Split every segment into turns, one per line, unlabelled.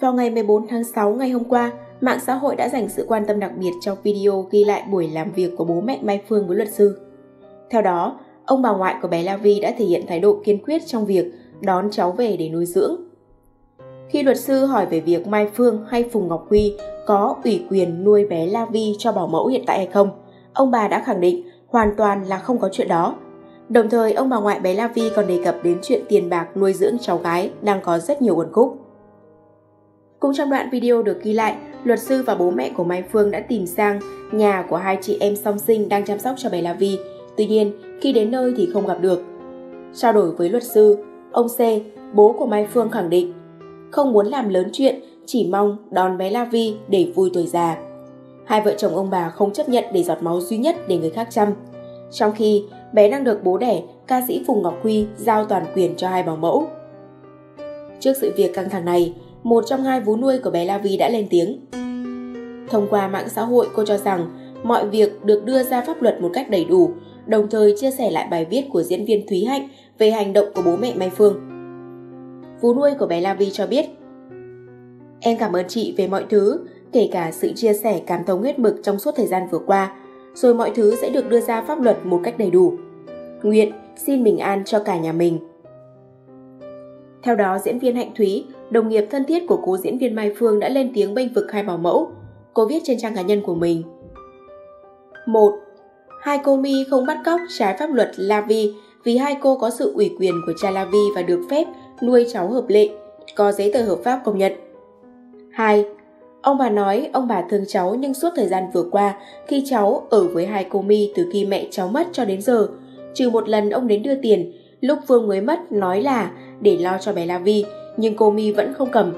Vào ngày 14 tháng 6 ngày hôm qua, mạng xã hội đã dành sự quan tâm đặc biệt cho video ghi lại buổi làm việc của bố mẹ Mai Phương với luật sư. Theo đó, ông bà ngoại của bé La Vi đã thể hiện thái độ kiên quyết trong việc đón cháu về để nuôi dưỡng. Khi luật sư hỏi về việc Mai Phương hay Phùng Ngọc Huy có ủy quyền nuôi bé La Vi cho bảo mẫu hiện tại hay không, ông bà đã khẳng định hoàn toàn là không có chuyện đó. Đồng thời, ông bà ngoại bé La Vi còn đề cập đến chuyện tiền bạc nuôi dưỡng cháu gái đang có rất nhiều uẩn khúc. Cũng trong đoạn video được ghi lại, luật sư và bố mẹ của Mai Phương đã tìm sang nhà của hai chị em song sinh đang chăm sóc cho bé La Vi. Tuy nhiên, khi đến nơi thì không gặp được. Trao đổi với luật sư, ông C, bố của Mai Phương khẳng định không muốn làm lớn chuyện, chỉ mong đón bé La Vi để vui tuổi già. Hai vợ chồng ông bà không chấp nhận để giọt máu duy nhất để người khác chăm. Trong khi bé đang được bố đẻ, ca sĩ Phùng Ngọc Huy giao toàn quyền cho hai bảo mẫu. Trước sự việc căng thẳng này, một trong hai vú nuôi của bé La Vi đã lên tiếng. Thông qua mạng xã hội, cô cho rằng mọi việc được đưa ra pháp luật một cách đầy đủ, đồng thời chia sẻ lại bài viết của diễn viên Thúy Hạnh về hành động của bố mẹ Mai Phương. Vú nuôi của bé La Vi cho biết, Em cảm ơn chị về mọi thứ, kể cả sự chia sẻ cảm thông hết mực trong suốt thời gian vừa qua, rồi mọi thứ sẽ được đưa ra pháp luật một cách đầy đủ. Nguyện xin bình an cho cả nhà mình. Theo đó, diễn viên Hạnh Thúy, đồng nghiệp thân thiết của cố diễn viên Mai Phương đã lên tiếng bênh vực hai bảo mẫu. Cô viết trên trang cá nhân của mình. 1. Hai cô Mi không bắt cóc trái pháp luật Lavi vì hai cô có sự ủy quyền của cha Lavi và được phép nuôi cháu hợp lệ, có giấy tờ hợp pháp công nhận. 2. Ông bà nói ông bà thương cháu nhưng suốt thời gian vừa qua khi cháu ở với hai cô Mi từ khi mẹ cháu mất cho đến giờ, trừ một lần ông đến đưa tiền, lúc Phương mới mất nói là để lo cho bé La Vi, nhưng cô Mi vẫn không cầm.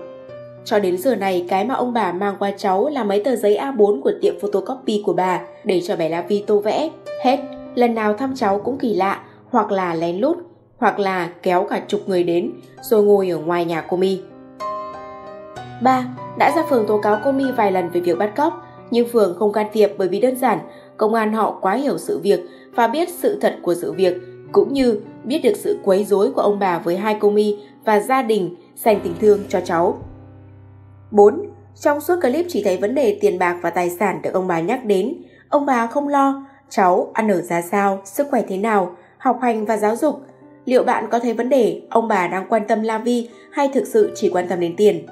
Cho đến giờ này, cái mà ông bà mang qua cháu là mấy tờ giấy A4 của tiệm photocopy của bà để cho bé La Vi tô vẽ. Hết, lần nào thăm cháu cũng kỳ lạ, hoặc là lén lút, hoặc là kéo cả chục người đến rồi ngồi ở ngoài nhà cô Mi. 3. Đã ra phường tố cáo cô Mi vài lần về việc bắt cóc, nhưng phường không can thiệp bởi vì đơn giản công an họ quá hiểu sự việc và biết sự thật của sự việc, cũng như biết được sự quấy rối của ông bà với hai cô Mi và gia đình dành tình thương cho cháu. 4. Trong suốt clip chỉ thấy vấn đề tiền bạc và tài sản được ông bà nhắc đến, ông bà không lo cháu ăn ở ra sao, sức khỏe thế nào, học hành và giáo dục. Liệu bạn có thấy vấn đề ông bà đang quan tâm La Vi hay thực sự chỉ quan tâm đến tiền?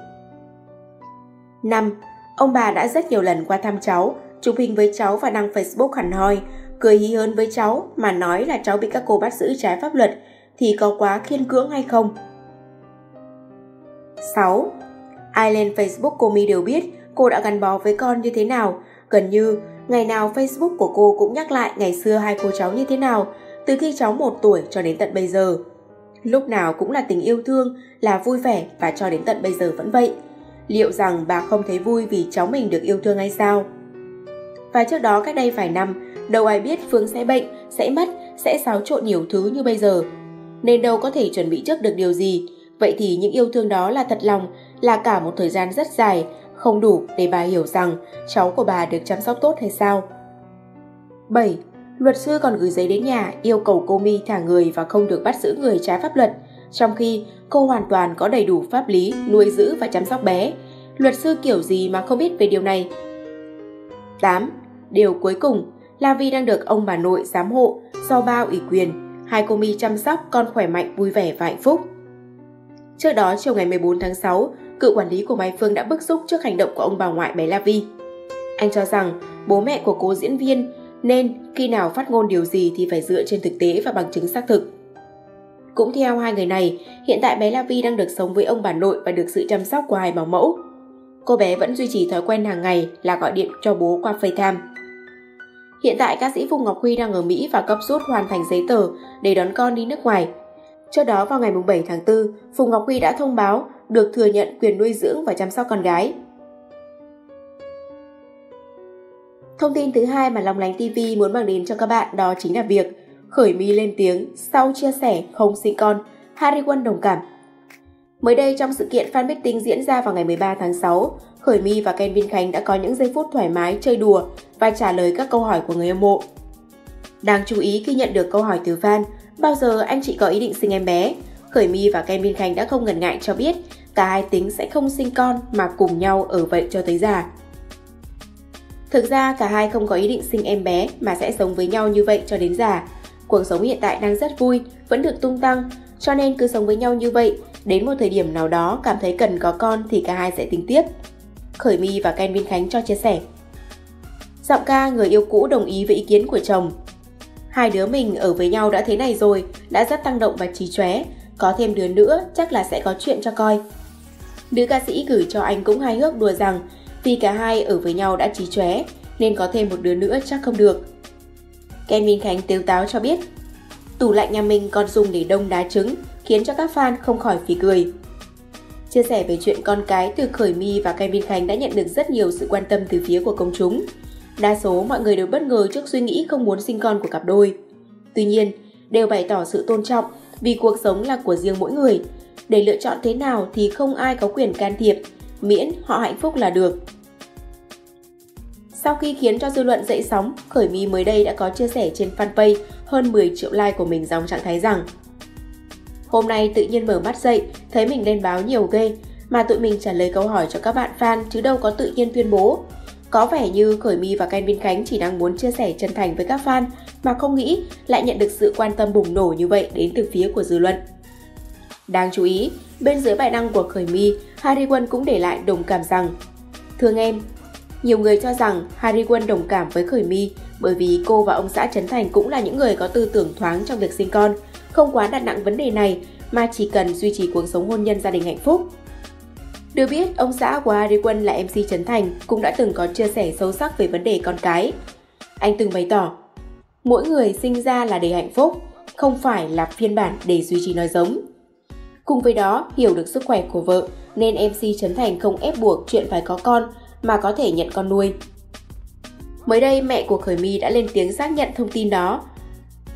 5. Ông bà đã rất nhiều lần qua thăm cháu, chụp hình với cháu và đăng Facebook hẳn hoi, cười hí hớn với cháu mà nói là cháu bị các cô bắt giữ trái pháp luật thì có quá khiên cưỡng hay không? 6. Ai lên Facebook cô Mi đều biết cô đã gắn bó với con như thế nào, gần như ngày nào Facebook của cô cũng nhắc lại ngày xưa hai cô cháu như thế nào, từ khi cháu một tuổi cho đến tận bây giờ. Lúc nào cũng là tình yêu thương, là vui vẻ và cho đến tận bây giờ vẫn vậy liệu rằng bà không thấy vui vì cháu mình được yêu thương hay sao? Và trước đó cách đây vài năm, đâu ai biết Phương sẽ bệnh, sẽ mất, sẽ xáo trộn nhiều thứ như bây giờ. Nên đâu có thể chuẩn bị trước được điều gì. Vậy thì những yêu thương đó là thật lòng, là cả một thời gian rất dài, không đủ để bà hiểu rằng cháu của bà được chăm sóc tốt hay sao. 7. Luật sư còn gửi giấy đến nhà yêu cầu cô Mi thả người và không được bắt giữ người trái pháp luật – trong khi cô hoàn toàn có đầy đủ pháp lý nuôi giữ và chăm sóc bé. Luật sư kiểu gì mà không biết về điều này? 8. Điều cuối cùng là vì đang được ông bà nội giám hộ do bao ủy quyền, hai cô mi chăm sóc con khỏe mạnh, vui vẻ và hạnh phúc. Trước đó, chiều ngày 14 tháng 6, cựu quản lý của Mai Phương đã bức xúc trước hành động của ông bà ngoại bé La Vi. Anh cho rằng bố mẹ của cô diễn viên nên khi nào phát ngôn điều gì thì phải dựa trên thực tế và bằng chứng xác thực. Cũng theo hai người này, hiện tại bé La Vi đang được sống với ông bà nội và được sự chăm sóc của hai bảo mẫu. Cô bé vẫn duy trì thói quen hàng ngày là gọi điện cho bố qua FaceTime. Hiện tại ca sĩ Phùng Ngọc Huy đang ở Mỹ và cấp rút hoàn thành giấy tờ để đón con đi nước ngoài. Trước đó vào ngày 7 tháng 4, Phùng Ngọc Huy đã thông báo được thừa nhận quyền nuôi dưỡng và chăm sóc con gái. Thông tin thứ hai mà Long Lánh TV muốn mang đến cho các bạn đó chính là việc Khởi mi lên tiếng sau chia sẻ không sinh con, Harry Won đồng cảm. Mới đây trong sự kiện fan meeting diễn ra vào ngày 13 tháng 6, Khởi My và Ken Vin Khánh đã có những giây phút thoải mái chơi đùa và trả lời các câu hỏi của người hâm mộ. Đáng chú ý khi nhận được câu hỏi từ fan, bao giờ anh chị có ý định sinh em bé? Khởi My và Ken Minh Khánh đã không ngần ngại cho biết cả hai tính sẽ không sinh con mà cùng nhau ở vậy cho tới già. Thực ra cả hai không có ý định sinh em bé mà sẽ sống với nhau như vậy cho đến già. Cuộc sống hiện tại đang rất vui, vẫn được tung tăng, cho nên cứ sống với nhau như vậy, đến một thời điểm nào đó cảm thấy cần có con thì cả hai sẽ tính tiếp. Khởi My và Ken Minh Khánh cho chia sẻ. Giọng ca người yêu cũ đồng ý với ý kiến của chồng. Hai đứa mình ở với nhau đã thế này rồi, đã rất tăng động và trí chóe, có thêm đứa nữa chắc là sẽ có chuyện cho coi. Nữ ca sĩ gửi cho anh cũng hài hước đùa rằng vì cả hai ở với nhau đã trí chóe nên có thêm một đứa nữa chắc không được. Ken Minh Khánh tếu táo cho biết tủ lạnh nhà mình còn dùng để đông đá trứng khiến cho các fan không khỏi phì cười. Chia sẻ về chuyện con cái từ Khởi My và Kevin Khánh đã nhận được rất nhiều sự quan tâm từ phía của công chúng. Đa số mọi người đều bất ngờ trước suy nghĩ không muốn sinh con của cặp đôi. Tuy nhiên, đều bày tỏ sự tôn trọng vì cuộc sống là của riêng mỗi người. Để lựa chọn thế nào thì không ai có quyền can thiệp, miễn họ hạnh phúc là được. Sau khi khiến cho dư luận dậy sóng, Khởi My mới đây đã có chia sẻ trên fanpage hơn 10 triệu like của mình dòng trạng thái rằng Hôm nay tự nhiên mở mắt dậy, thấy mình lên báo nhiều ghê, mà tụi mình trả lời câu hỏi cho các bạn fan chứ đâu có tự nhiên tuyên bố. Có vẻ như Khởi My và Ken Khánh chỉ đang muốn chia sẻ chân thành với các fan mà không nghĩ lại nhận được sự quan tâm bùng nổ như vậy đến từ phía của dư luận. Đáng chú ý, bên dưới bài đăng của Khởi My, Harry Quân cũng để lại đồng cảm rằng Thương em, nhiều người cho rằng Harry Quân đồng cảm với Khởi My bởi vì cô và ông xã Trấn Thành cũng là những người có tư tưởng thoáng trong việc sinh con, không quá đặt nặng vấn đề này mà chỉ cần duy trì cuộc sống hôn nhân gia đình hạnh phúc. Được biết, ông xã của Harry Quân là MC Trấn Thành cũng đã từng có chia sẻ sâu sắc về vấn đề con cái. Anh từng bày tỏ, mỗi người sinh ra là để hạnh phúc, không phải là phiên bản để duy trì nói giống. Cùng với đó, hiểu được sức khỏe của vợ nên MC Trấn Thành không ép buộc chuyện phải có con mà có thể nhận con nuôi. Mới đây, mẹ của Khởi My đã lên tiếng xác nhận thông tin đó.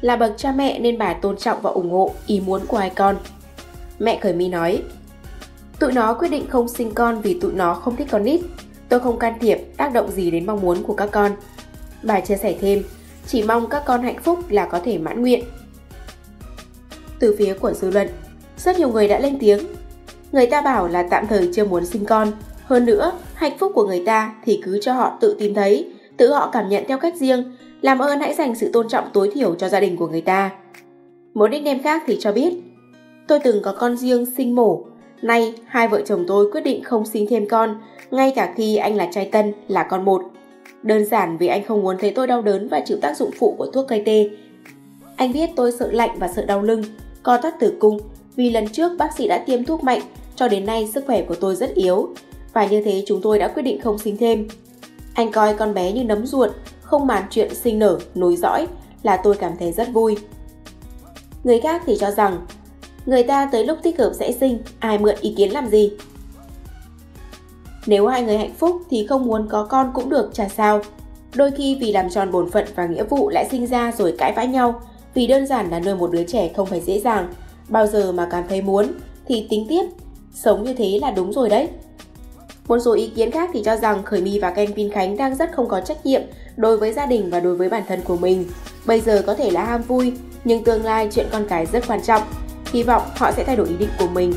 Là bậc cha mẹ nên bà tôn trọng và ủng hộ ý muốn của hai con. Mẹ Khởi My nói, Tụi nó quyết định không sinh con vì tụi nó không thích con nít. Tôi không can thiệp, tác động gì đến mong muốn của các con. Bà chia sẻ thêm, chỉ mong các con hạnh phúc là có thể mãn nguyện. Từ phía của dư luận, rất nhiều người đã lên tiếng. Người ta bảo là tạm thời chưa muốn sinh con, hơn nữa, hạnh phúc của người ta thì cứ cho họ tự tìm thấy, tự họ cảm nhận theo cách riêng, làm ơn hãy dành sự tôn trọng tối thiểu cho gia đình của người ta. Một nickname khác thì cho biết, tôi từng có con riêng sinh mổ, nay hai vợ chồng tôi quyết định không sinh thêm con, ngay cả khi anh là trai tân, là con một. Đơn giản vì anh không muốn thấy tôi đau đớn và chịu tác dụng phụ của thuốc gây tê. Anh biết tôi sợ lạnh và sợ đau lưng, co thắt tử cung vì lần trước bác sĩ đã tiêm thuốc mạnh, cho đến nay sức khỏe của tôi rất yếu, và như thế chúng tôi đã quyết định không sinh thêm. Anh coi con bé như nấm ruột, không màn chuyện sinh nở, nối dõi là tôi cảm thấy rất vui. Người khác thì cho rằng, người ta tới lúc thích hợp sẽ sinh, ai mượn ý kiến làm gì? Nếu hai người hạnh phúc thì không muốn có con cũng được chả sao. Đôi khi vì làm tròn bổn phận và nghĩa vụ lại sinh ra rồi cãi vã nhau, vì đơn giản là nuôi một đứa trẻ không phải dễ dàng. Bao giờ mà cảm thấy muốn thì tính tiếp, sống như thế là đúng rồi đấy. Một số ý kiến khác thì cho rằng Khởi My và Ken Vin Khánh đang rất không có trách nhiệm đối với gia đình và đối với bản thân của mình. Bây giờ có thể là ham vui, nhưng tương lai chuyện con cái rất quan trọng. Hy vọng họ sẽ thay đổi ý định của mình.